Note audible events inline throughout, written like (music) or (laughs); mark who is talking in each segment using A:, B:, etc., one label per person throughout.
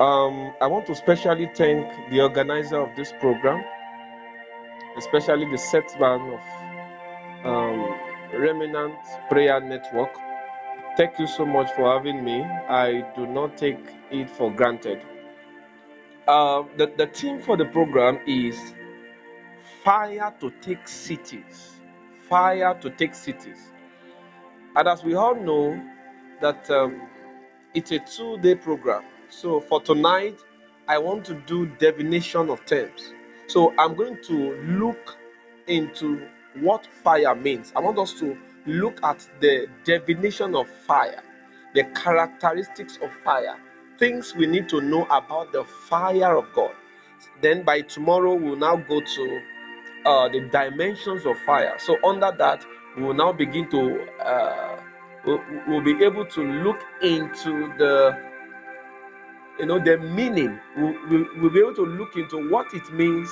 A: Um, I want to specially thank the organizer of this program, especially the set of um, Remnant Prayer Network. Thank you so much for having me. I do not take it for granted. Uh, the, the theme for the program is Fire to Take Cities. Fire to Take Cities. And as we all know, that um, it's a two day program. So for tonight, I want to do definition of terms. So I'm going to look into what fire means. I want us to look at the definition of fire, the characteristics of fire, things we need to know about the fire of God. Then by tomorrow, we'll now go to uh, the dimensions of fire. So under that, we will now begin to uh, we'll, we'll be able to look into the you know the meaning. We'll, we'll, we'll be able to look into what it means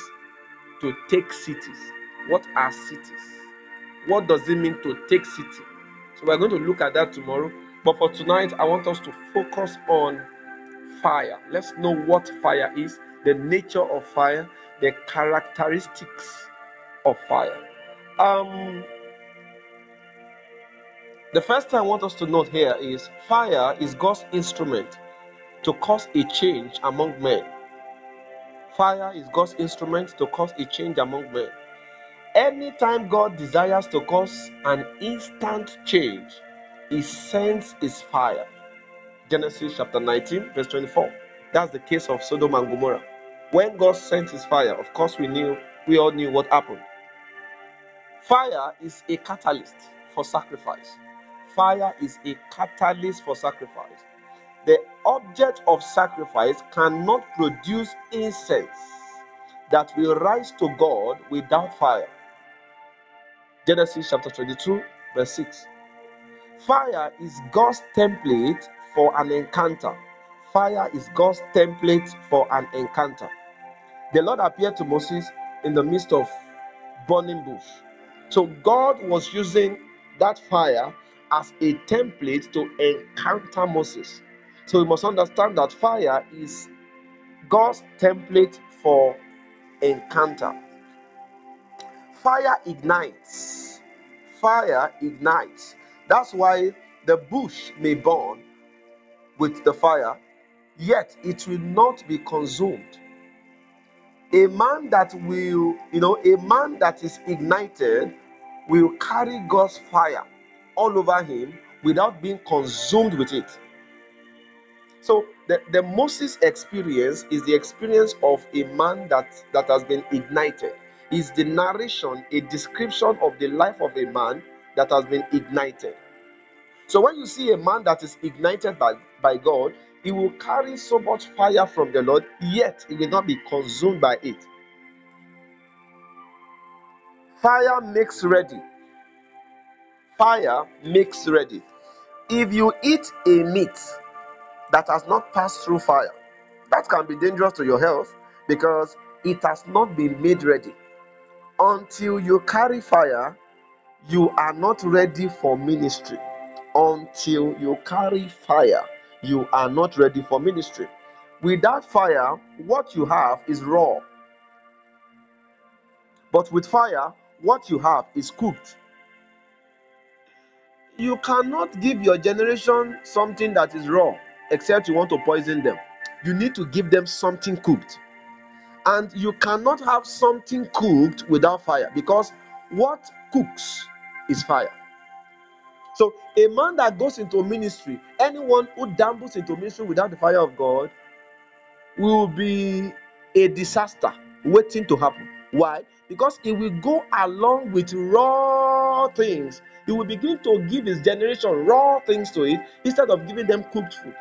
A: to take cities. What are cities? What does it mean to take city? So we're going to look at that tomorrow. But for tonight, I want us to focus on fire. Let's know what fire is, the nature of fire, the characteristics of fire. Um, the first thing I want us to note here is fire is God's instrument to cause a change among men. Fire is God's instrument to cause a change among men. Anytime God desires to cause an instant change, He sends His fire. Genesis chapter 19, verse 24. That's the case of Sodom and Gomorrah. When God sent His fire, of course, we knew, we all knew what happened. Fire is a catalyst for sacrifice. Fire is a catalyst for sacrifice. The object of sacrifice cannot produce incense that will rise to God without fire. Genesis chapter 22, verse 6. Fire is God's template for an encounter. Fire is God's template for an encounter. The Lord appeared to Moses in the midst of burning bush. So God was using that fire as a template to encounter Moses. So we must understand that fire is God's template for encounter. Fire ignites. Fire ignites. That's why the bush may burn with the fire, yet it will not be consumed. A man that will, you know, a man that is ignited will carry God's fire all over him without being consumed with it. So the, the Moses experience is the experience of a man that, that has been ignited. Is the narration a description of the life of a man that has been ignited. So when you see a man that is ignited by, by God, he will carry so much fire from the Lord, yet he will not be consumed by it. Fire makes ready. Fire makes ready. If you eat a meat that has not passed through fire, that can be dangerous to your health because it has not been made ready. Until you carry fire, you are not ready for ministry. Until you carry fire, you are not ready for ministry. Without fire, what you have is raw. But with fire, what you have is cooked. You cannot give your generation something that is raw except you want to poison them. You need to give them something cooked. And you cannot have something cooked without fire because what cooks is fire. So, a man that goes into ministry, anyone who dabbles into ministry without the fire of God, will be a disaster waiting to happen. Why? Because he will go along with raw things. He will begin to give his generation raw things to eat instead of giving them cooked food.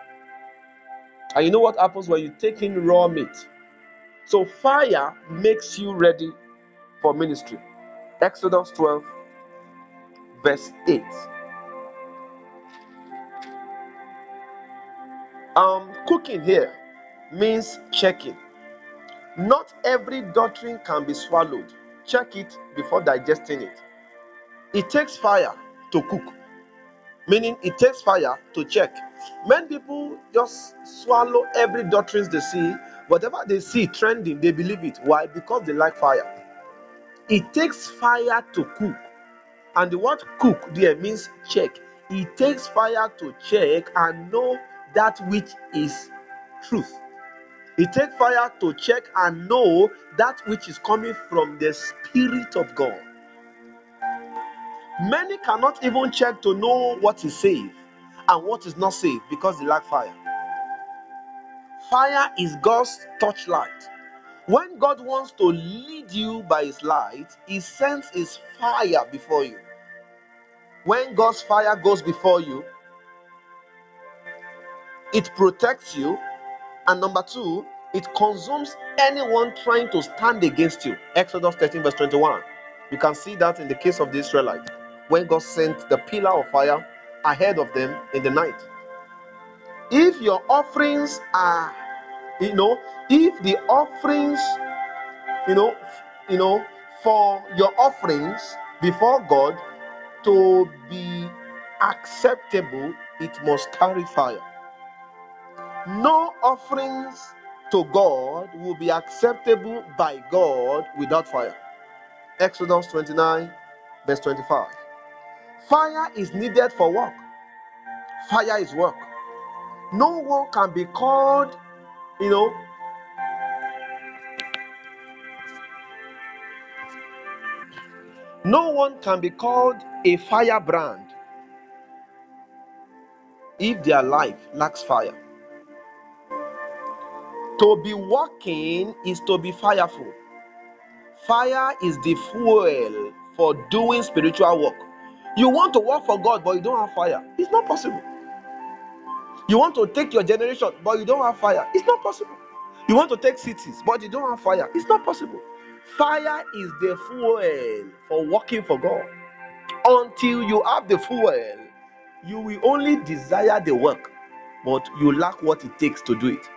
A: And you know what happens when you take in raw meat? So, fire makes you ready for ministry. Exodus 12, verse 8. Um, cooking here means checking. Not every doctrine can be swallowed. Check it before digesting it. It takes fire to cook, meaning it takes fire to check. Many people just swallow every doctrines they see. Whatever they see trending, they believe it. Why? Because they like fire. It takes fire to cook. And the word cook there means check. It takes fire to check and know that which is truth. It takes fire to check and know that which is coming from the Spirit of God. Many cannot even check to know what is safe and what is not safe because they lack fire. Fire is God's torchlight. When God wants to lead you by His light, He sends His fire before you. When God's fire goes before you, it protects you. And number two, it consumes anyone trying to stand against you. Exodus 13, verse 21. You can see that in the case of the Israelites when God sent the pillar of fire ahead of them in the night. If your offerings are, you know, if the offerings, you know, you know, for your offerings before God to be acceptable, it must carry fire. No offerings to God will be acceptable by God without fire. Exodus 29, verse 25. Fire is needed for work. Fire is work. No one can be called, you know, no one can be called a firebrand if their life lacks fire. To be working is to be fireful. Fire is the fuel for doing spiritual work. You want to work for God, but you don't have fire. It's not possible. You want to take your generation, but you don't have fire. It's not possible. You want to take cities, but you don't have fire. It's not possible. Fire is the fuel for working for God. Until you have the fuel, you will only desire the work, but you lack what it takes to do it.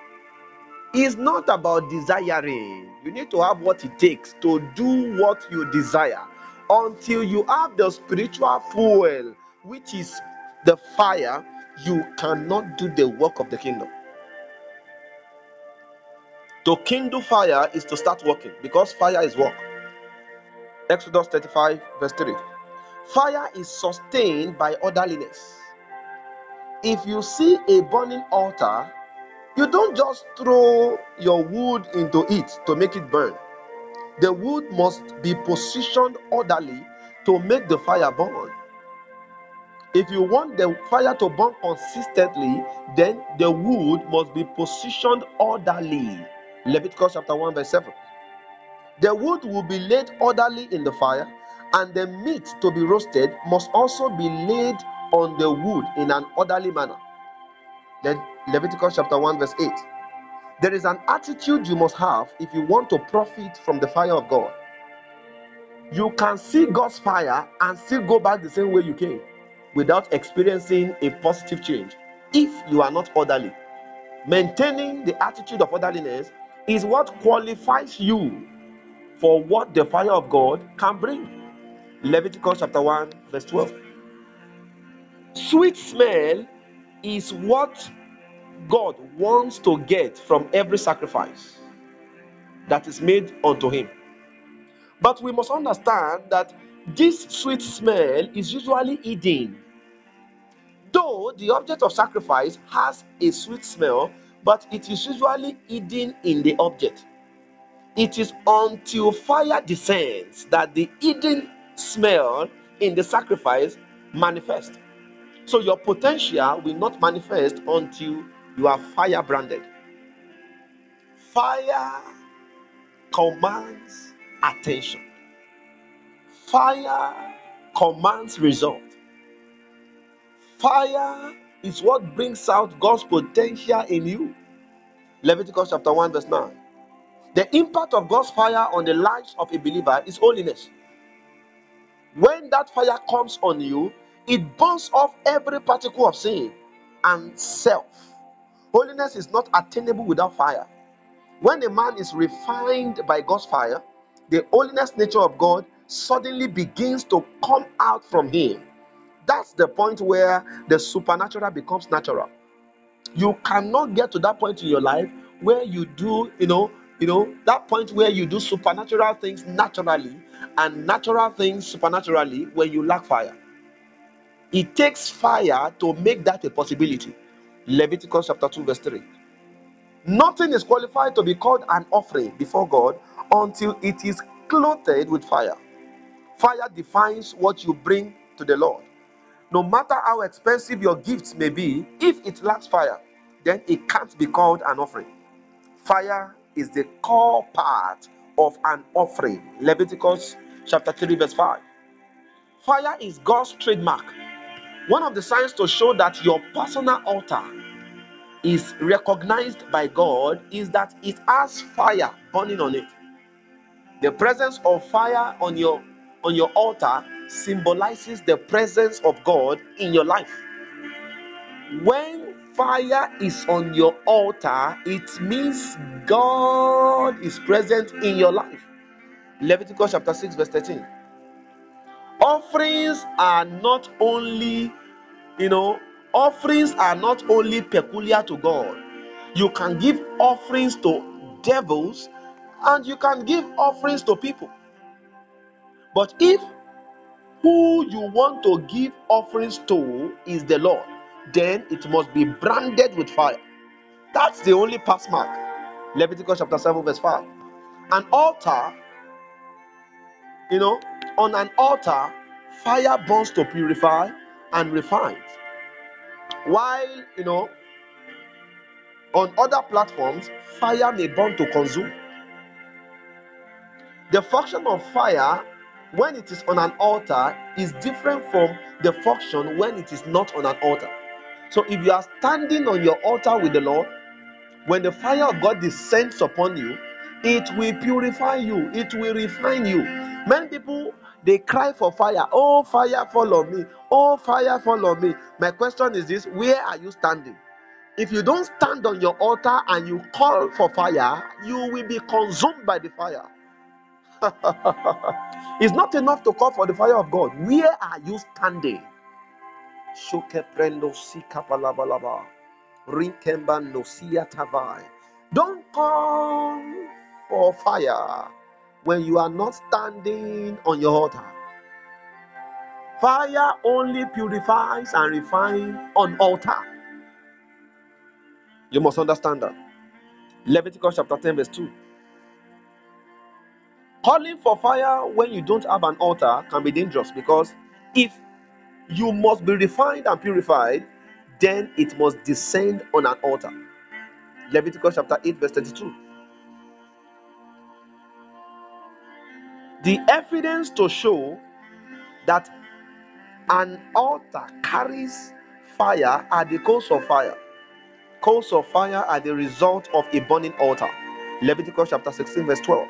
A: It's not about desiring. You need to have what it takes to do what you desire until you have the spiritual fuel, which is the fire, you cannot do the work of the kingdom. To kindle fire is to start working because fire is work. Exodus 35, verse 3. Fire is sustained by orderliness. If you see a burning altar, you don't just throw your wood into it to make it burn. The wood must be positioned orderly to make the fire burn. If you want the fire to burn consistently, then the wood must be positioned orderly. Leviticus chapter 1, verse 7. The wood will be laid orderly in the fire, and the meat to be roasted must also be laid on the wood in an orderly manner. Then Leviticus chapter 1, verse 8. There is an attitude you must have if you want to profit from the fire of God. You can see God's fire and still go back the same way you came without experiencing a positive change if you are not orderly. Maintaining the attitude of orderliness is what qualifies you for what the fire of God can bring. Leviticus chapter 1, verse 12. Sweet smell is what God wants to get from every sacrifice that is made unto Him. But we must understand that this sweet smell is usually hidden. Though the object of sacrifice has a sweet smell, but it is usually hidden in the object. It is until fire descends that the hidden smell in the sacrifice manifests. So your potential will not manifest until you are fire branded. Fire commands attention. Fire commands result. Fire is what brings out God's potential in you. Leviticus chapter 1, verse 9. The impact of God's fire on the lives of a believer is holiness. When that fire comes on you, it burns off every particle of sin and self. Holiness is not attainable without fire. When a man is refined by God's fire, the holiness nature of God suddenly begins to come out from him. That's the point where the supernatural becomes natural. You cannot get to that point in your life where you do, you know, you know, that point where you do supernatural things naturally and natural things supernaturally when you lack fire. It takes fire to make that a possibility. Leviticus chapter 2, verse 3. Nothing is qualified to be called an offering before God until it is clothed with fire. Fire defines what you bring to the Lord. No matter how expensive your gifts may be, if it lacks fire, then it can't be called an offering. Fire is the core part of an offering. Leviticus chapter 3, verse 5. Fire is God's trademark. One of the signs to show that your personal altar is recognized by God is that it has fire burning on it. The presence of fire on your on your altar symbolizes the presence of God in your life. When fire is on your altar, it means God is present in your life. Leviticus chapter 6, verse 13. Offerings are not only, you know, offerings are not only peculiar to God. You can give offerings to devils and you can give offerings to people. But if who you want to give offerings to is the Lord, then it must be branded with fire. That's the only pass mark. Leviticus chapter 7, verse 5. An altar, you know, on an altar, fire burns to purify and refine. While, you know, on other platforms, fire may burn to consume. The function of fire when it is on an altar is different from the function when it is not on an altar. So if you are standing on your altar with the Lord, when the fire of God descends upon you, it will purify you, it will refine you. Many people they cry for fire. Oh, fire, follow me. Oh, fire, follow me. My question is this where are you standing? If you don't stand on your altar and you call for fire, you will be consumed by the fire. (laughs) it's not enough to call for the fire of God. Where are you standing? Don't call for fire when you are not standing on your altar. Fire only purifies and refines on altar. You must understand that. Leviticus chapter 10, verse 2. Calling for fire when you don't have an altar can be dangerous because if you must be refined and purified, then it must descend on an altar. Leviticus chapter 8, verse 32. The evidence to show that an altar carries fire are the coals of fire. Coals of fire are the result of a burning altar. Leviticus chapter 16, verse 12.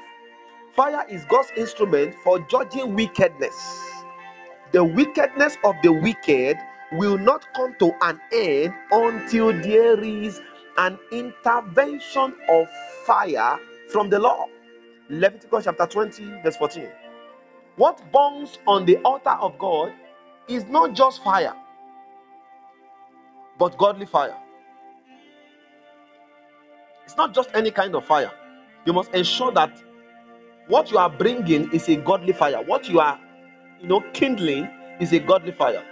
A: Fire is God's instrument for judging wickedness. The wickedness of the wicked will not come to an end until there is an intervention of fire from the Lord. Leviticus chapter 20, verse 14. What burns on the altar of God is not just fire, but godly fire. It's not just any kind of fire. You must ensure that what you are bringing is a godly fire. What you are, you know, kindling is a godly fire.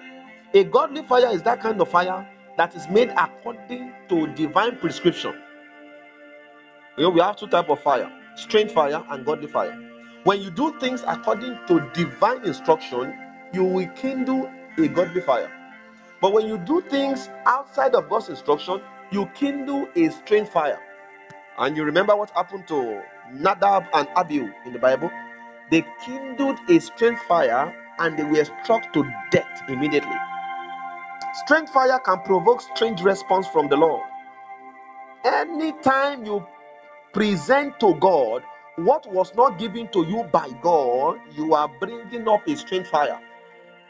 A: A godly fire is that kind of fire that is made according to divine prescription. You know, we have two type of fire: strange fire and godly fire. When you do things according to divine instruction, you will kindle a godly fire. But when you do things outside of God's instruction, you kindle a strange fire. And you remember what happened to Nadab and Abihu in the Bible? They kindled a strange fire and they were struck to death immediately. Strange fire can provoke strange response from the Lord. Anytime you present to God what was not given to you by God, you are bringing up a strange fire.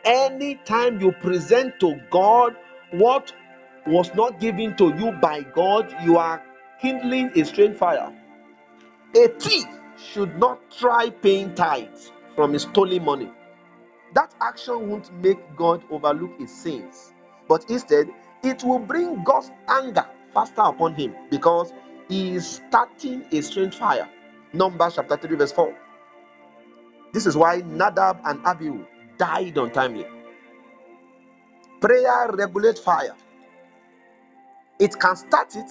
A: Anytime you present to God what was not given to you by God, you are kindling a strange fire. A thief should not try paying tithes from his stolen money. That action won't make God overlook his sins, but instead, it will bring God's anger faster upon him because he is starting a strange fire. Numbers chapter 3, verse 4. This is why Nadab and Abihu died untimely. Prayer regulates fire. It can start it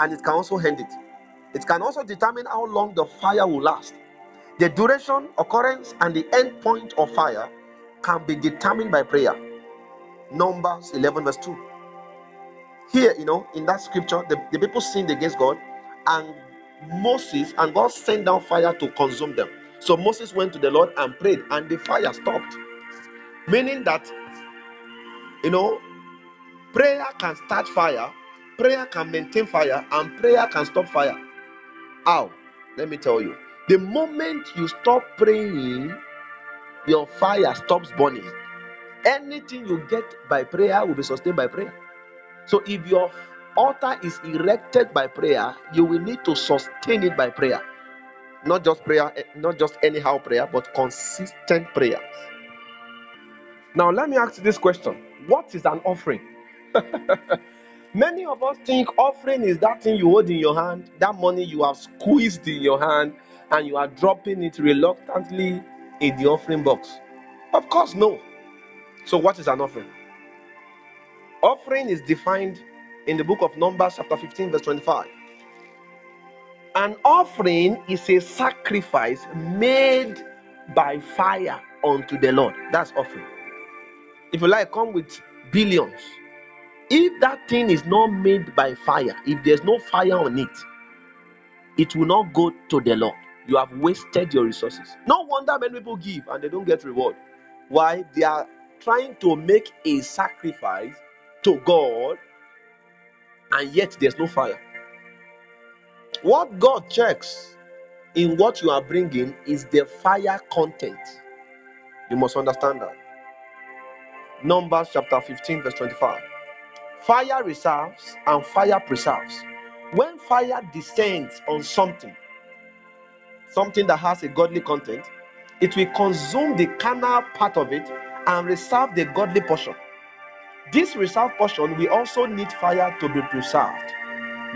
A: and it can also end it. It can also determine how long the fire will last. The duration, occurrence, and the end point of fire can be determined by prayer. Numbers 11, verse 2. Here, you know, in that scripture, the, the people sinned against God, and Moses and God sent down fire to consume them. So Moses went to the Lord and prayed, and the fire stopped. Meaning that, you know, prayer can start fire, prayer can maintain fire, and prayer can stop fire. How? Let me tell you. The moment you stop praying, your fire stops burning. Anything you get by prayer will be sustained by prayer. So if your altar is erected by prayer, you will need to sustain it by prayer. Not just prayer, eh, not just anyhow prayer, but consistent prayers. Now, let me ask you this question What is an offering? (laughs) Many of us think offering is that thing you hold in your hand, that money you have squeezed in your hand, and you are dropping it reluctantly in the offering box. Of course, no. So, what is an offering? Offering is defined in the book of Numbers, chapter 15, verse 25. An offering is a sacrifice made by fire unto the Lord. That's offering. If you like, come with billions. If that thing is not made by fire, if there's no fire on it, it will not go to the Lord. You have wasted your resources. No wonder many people give and they don't get reward. Why? They are trying to make a sacrifice to God and yet there's no fire. What God checks in what you are bringing is the fire content. You must understand that. Numbers chapter 15, verse 25. Fire reserves and fire preserves. When fire descends on something, something that has a godly content, it will consume the carnal part of it and reserve the godly portion. This reserved portion we also need fire to be preserved.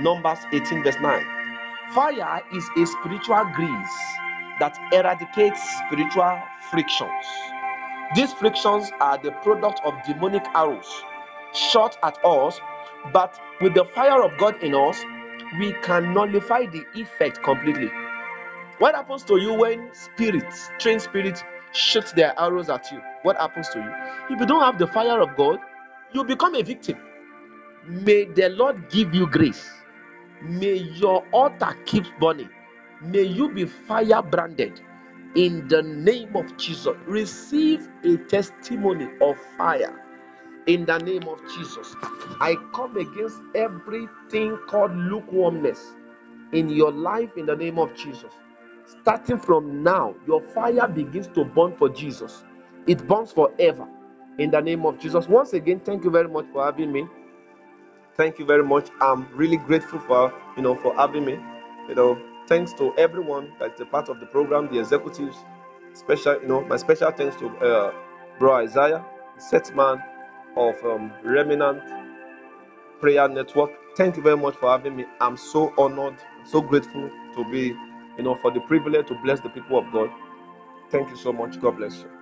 A: Numbers 18, verse 9. Fire is a spiritual grease that eradicates spiritual frictions. These frictions are the product of demonic arrows shot at us, but with the fire of God in us, we can nullify the effect completely. What happens to you when spirits, trained spirits, shoot their arrows at you? What happens to you? If you don't have the fire of God, you become a victim. May the Lord give you grace. May your altar keep burning. May you be fire branded in the name of Jesus. Receive a testimony of fire in the name of Jesus. I come against everything called lukewarmness in your life in the name of Jesus. Starting from now, your fire begins to burn for Jesus. It burns forever in the name of Jesus. Once again, thank you very much for having me. Thank you very much. I'm really grateful for you know for having me. You know, thanks to everyone that's a part of the program, the executives. Special, you know, my special thanks to uh, Bro Isaiah, set man of um, Remnant Prayer Network. Thank you very much for having me. I'm so honored, so grateful to be, you know, for the privilege to bless the people of God. Thank you so much. God bless you.